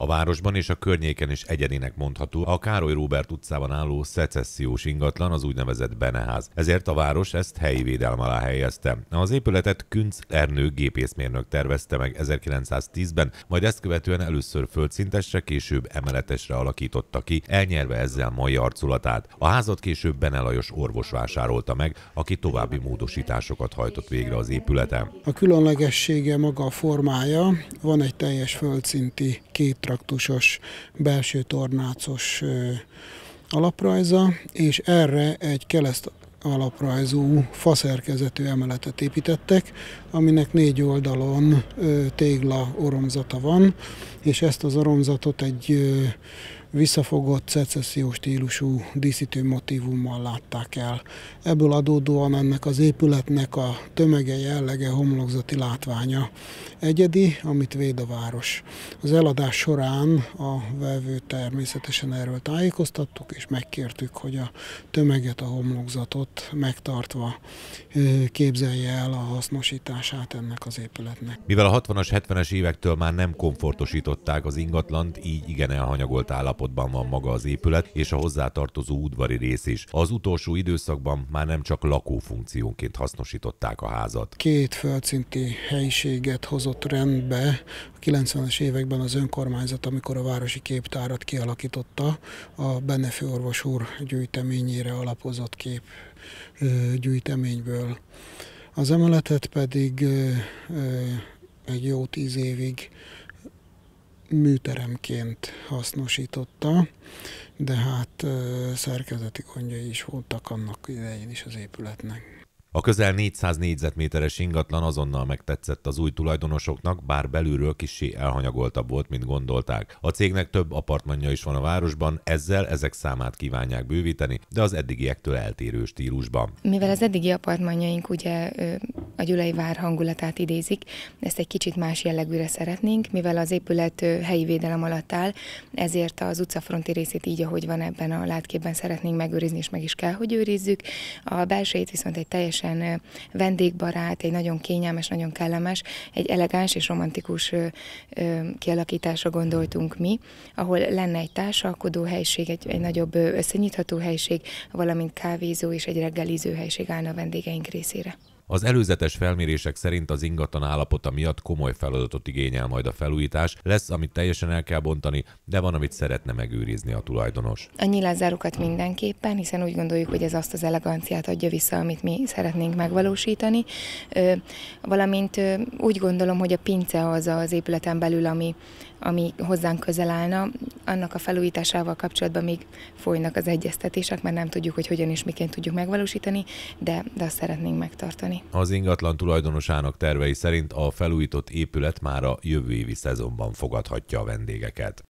A városban és a környéken is egyedinek mondható a Károly Róbert utcában álló szecessziós ingatlan, az úgynevezett Beneház. Ezért a város ezt helyi védelm alá helyezte. Az épületet Künc Ernő gépészmérnök tervezte meg 1910-ben, majd ezt követően először földszintesre, később emeletesre alakította ki, elnyerve ezzel mai arculatát. A házat később Bene Lajos orvos vásárolta meg, aki további módosításokat hajtott végre az épületen. A különlegessége maga a formája, van egy teljes földszinti kéttraktusos belső tornácos alaprajza, és erre egy kereszt alaprajzú faszerkezetű emeletet építettek, aminek négy oldalon tégla oromzata van, és ezt az oromzatot egy visszafogott szecessziós stílusú díszítő motivummal látták el. Ebből adódóan ennek az épületnek a tömege jellege, homlokzati látványa egyedi, amit véd a város. Az eladás során a vevő természetesen erről tájékoztattuk, és megkértük, hogy a tömeget, a homlokzatot megtartva képzelje el a hasznosítását ennek az épületnek. Mivel a 60-as, 70-es évektől már nem komfortosították az ingatlant, így igen elhanyagolt állapot állapotban van maga az épület és a hozzátartozó udvari rész is. Az utolsó időszakban már nem csak lakófunkciónként hasznosították a házat. Két földszinti helyiséget hozott rendbe a 90-es években az önkormányzat, amikor a városi képtárat kialakította a Bennefőorvos úr gyűjteményére alapozott kép gyűjteményből. Az emeletet pedig egy jó tíz évig műteremként hasznosította, de hát szerkezeti gondjai is voltak annak idején is az épületnek. A közel 400 négyzetméteres ingatlan azonnal megtetszett az új tulajdonosoknak, bár belülről kissé elhanyagoltabb volt, mint gondolták. A cégnek több apartmanja is van a városban, ezzel ezek számát kívánják bővíteni, de az eddigiektől eltérő stílusban. Mivel az eddigi apartmanjaink ugye a Gyulai vár hangulatát idézik, ezt egy kicsit más jellegűre szeretnénk, mivel az épület helyi védelem alatt áll, ezért az utcafronti részét így, ahogy van ebben a látképben szeretnénk megőrizni, és meg is kell, hogy őrizzük. A belsejét viszont egy teljesen vendégbarát, egy nagyon kényelmes, nagyon kellemes, egy elegáns és romantikus kialakításra gondoltunk mi, ahol lenne egy társalkodó helység, egy, egy nagyobb összenyitható helység, valamint kávézó és egy reggeliző helység állna a vendégeink részére. Az előzetes felmérések szerint az ingatlan állapota miatt komoly feladatot igényel majd a felújítás, lesz, amit teljesen el kell bontani, de van, amit szeretne megőrizni a tulajdonos. A nyilázárukat mindenképpen, hiszen úgy gondoljuk, hogy ez azt az eleganciát adja vissza, amit mi szeretnénk megvalósítani. Valamint úgy gondolom, hogy a pince az az épületen belül, ami, ami hozzánk közel állna, annak a felújításával kapcsolatban még folynak az egyeztetések, mert nem tudjuk, hogy hogyan és miként tudjuk megvalósítani, de, de azt szeretnénk megtartani. Az ingatlan tulajdonosának tervei szerint a felújított épület már a jövő évi szezonban fogadhatja a vendégeket.